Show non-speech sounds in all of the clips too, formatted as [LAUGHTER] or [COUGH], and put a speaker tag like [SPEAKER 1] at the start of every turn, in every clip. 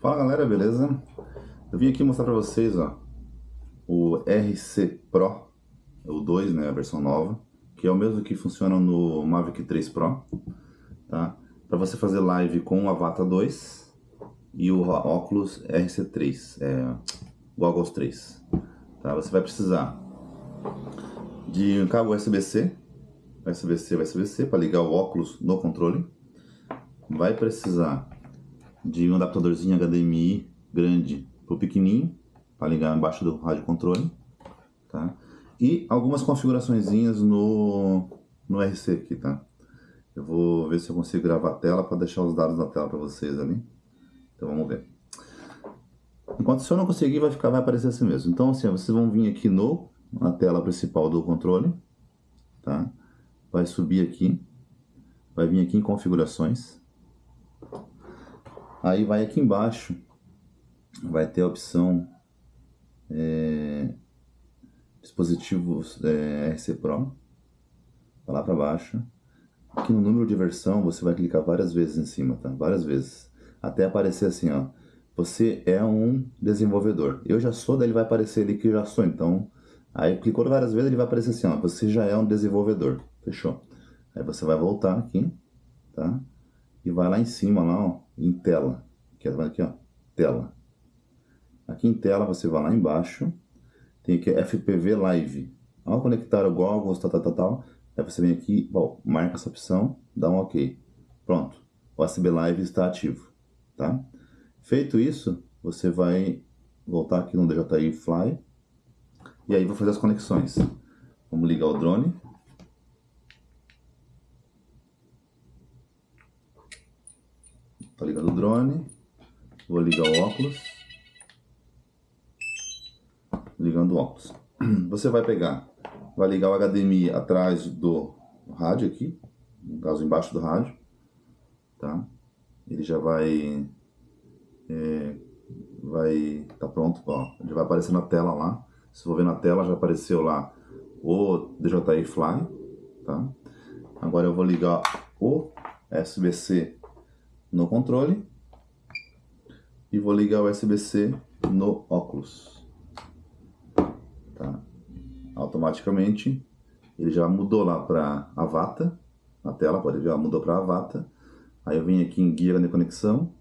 [SPEAKER 1] Fala galera, beleza? Eu vim aqui mostrar para vocês ó, o RC Pro, o 2, né, a versão nova, que é o mesmo que funciona no Mavic 3 Pro, tá? Para você fazer live com o Avata 2 e o óculos RC3, é, Goggles 3, tá? Você vai precisar de um cabo USB-C, USB-C, USB-C para ligar o óculos no controle. Vai precisar de um adaptadorzinho HDMI grande pro pequenininho, para ligar embaixo do rádio controle, tá? E algumas configuraçõezinhas no, no RC aqui, tá? Eu vou ver se eu consigo gravar a tela para deixar os dados na tela para vocês ali. Então vamos ver. Enquanto se eu não conseguir, vai, ficar, vai aparecer assim mesmo. Então assim, vocês vão vir aqui no, na tela principal do controle, tá? Vai subir aqui, vai vir aqui em configurações. Aí vai aqui embaixo, vai ter a opção é, dispositivos é, RC Pro, vai lá para baixo. Aqui no número de versão você vai clicar várias vezes em cima, tá? Várias vezes. Até aparecer assim, ó. Você é um desenvolvedor. Eu já sou, daí ele vai aparecer ali que eu já sou. Então, aí clicou várias vezes, ele vai aparecer assim, ó. Você já é um desenvolvedor. Fechou. Aí você vai voltar aqui, tá? E vai lá em cima, lá, ó, em tela. Aqui, aqui ó, tela. Aqui em tela você vai lá embaixo, tem aqui FPV Live. Ao conectar o goggles, tal, tal, tal, tal, aí você vem aqui, bom, marca essa opção, dá um OK. Pronto, o USB Live está ativo, tá? Feito isso, você vai voltar aqui no DJI Fly e aí vou fazer as conexões. Vamos ligar o drone. Ligado o drone. Vou ligar o óculos ligando o óculos. [CLEARS THROAT] Você vai pegar, vai ligar o HDMI atrás do rádio aqui, no caso embaixo do rádio, tá? Ele já vai, é, vai, tá pronto, ó, já vai aparecer na tela lá. Se for ver na tela, já apareceu lá o DJI Fly, tá? Agora eu vou ligar o USB-C no controle e vou ligar o USB-C no óculos tá? Automaticamente ele já mudou lá para Avata, na tela, pode ver, mudou para Avata. Aí eu venho aqui em guia de conexão,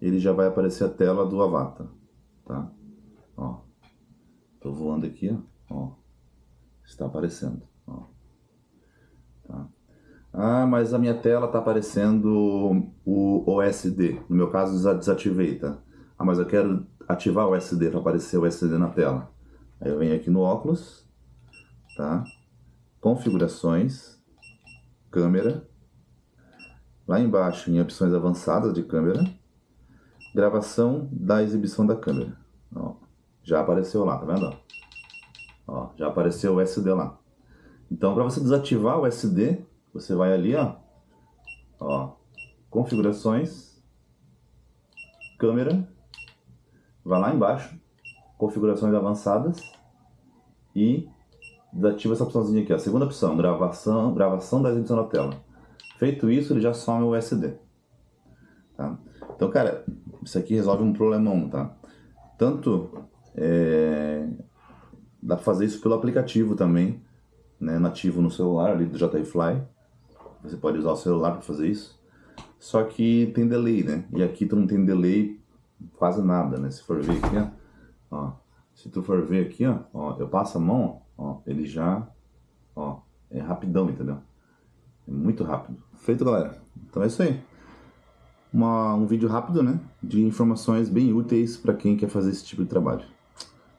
[SPEAKER 1] ele já vai aparecer a tela do Avata, tá? Ó, tô voando aqui, ó, ó está aparecendo? Ah, mas a minha tela tá aparecendo o OSD. No meu caso, desativei, tá? Ah, mas eu quero ativar o OSD para aparecer o OSD na tela. Aí eu venho aqui no óculos, tá? Configurações, câmera. Lá embaixo em opções avançadas de câmera, gravação da exibição da câmera. Ó, já apareceu lá, tá vendo? Ó, já apareceu o SD lá. Então, para você desativar o SD, você vai ali, ó, ó, configurações, câmera, vai lá embaixo, configurações avançadas e desativa essa opçãozinha aqui, a segunda opção, gravação, gravação da exibição da tela. Feito isso, ele já some o SD. Tá? Então, cara, isso aqui resolve um problemão, tá? Tanto é, dá para fazer isso pelo aplicativo também, né, nativo no celular ali do JI Fly. Você pode usar o celular para fazer isso. Só que tem delay, né? E aqui tu não tem delay quase nada, né? Se for ver aqui, ó. Ó, se tu for ver aqui, ó, ó, eu passo a mão, ó, ele já, ó, é rapidão, entendeu? É muito rápido. Feito, galera. Então é isso aí. Uma, um vídeo rápido, né? De informações bem úteis para quem quer fazer esse tipo de trabalho.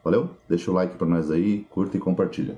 [SPEAKER 1] Valeu? Deixa o like para nós aí, curta e compartilha.